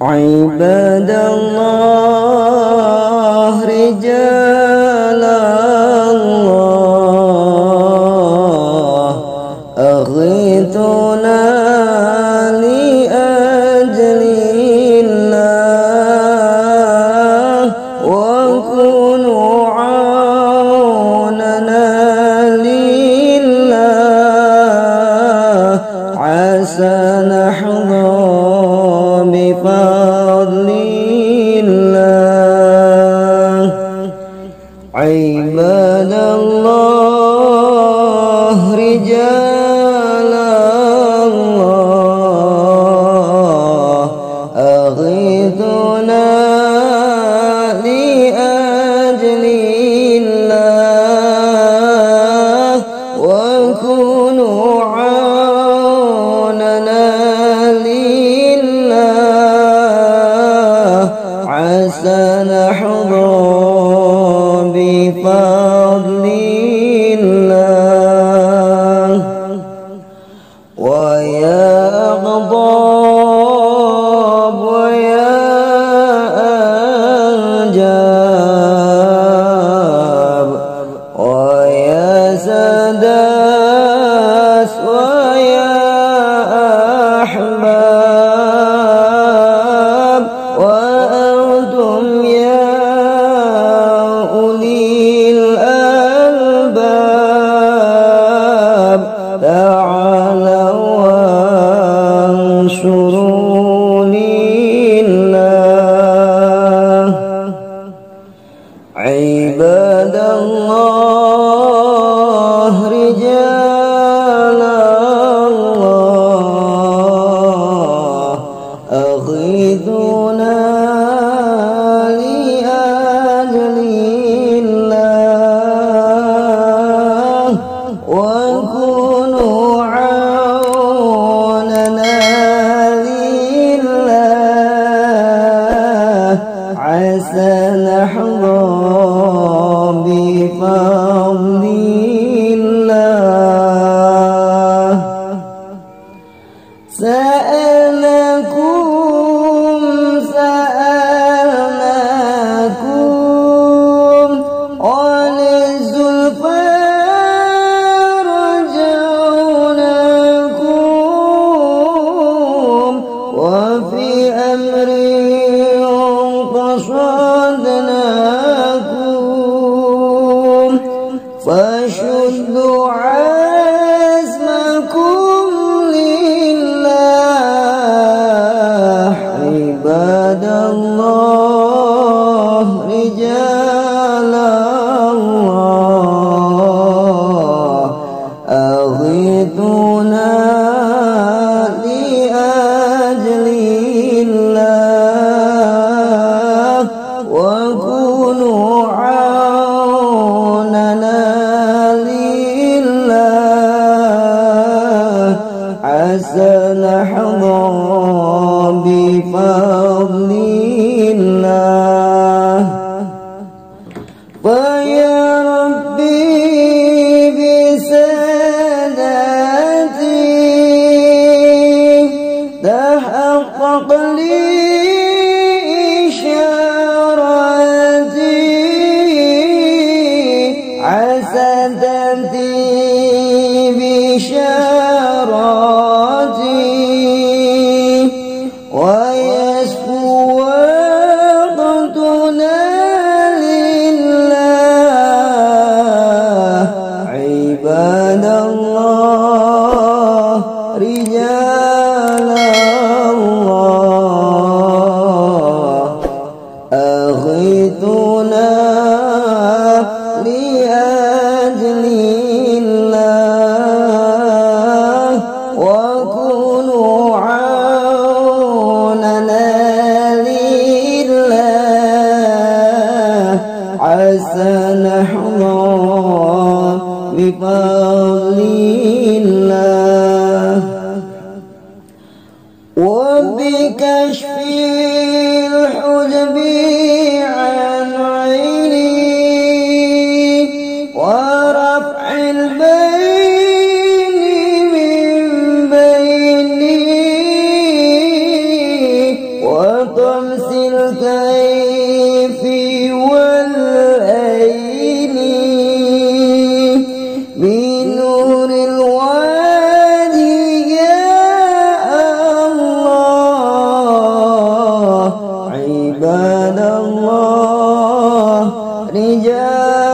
عباد الله رجال. عباد الله رجال الله أغيثنا لأجل الله وكونوا عوننا لله عسى نحضر Ya. todo. حسن حظى بفضل الله. فيا ربي بسادتي تحقق لي إشارتي حسنتي بشارتي. عباد الله. بفضله رجال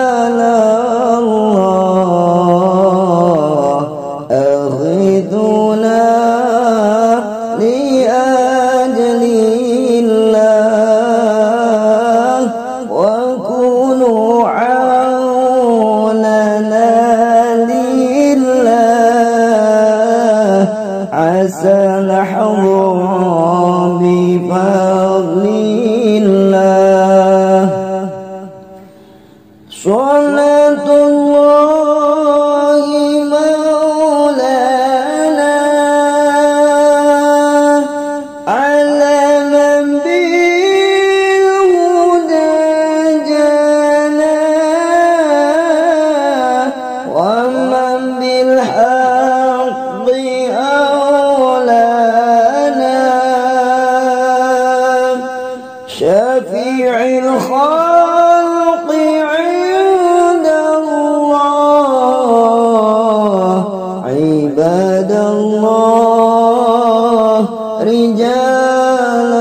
شفيع الخلق عند الله. عباد الله رجال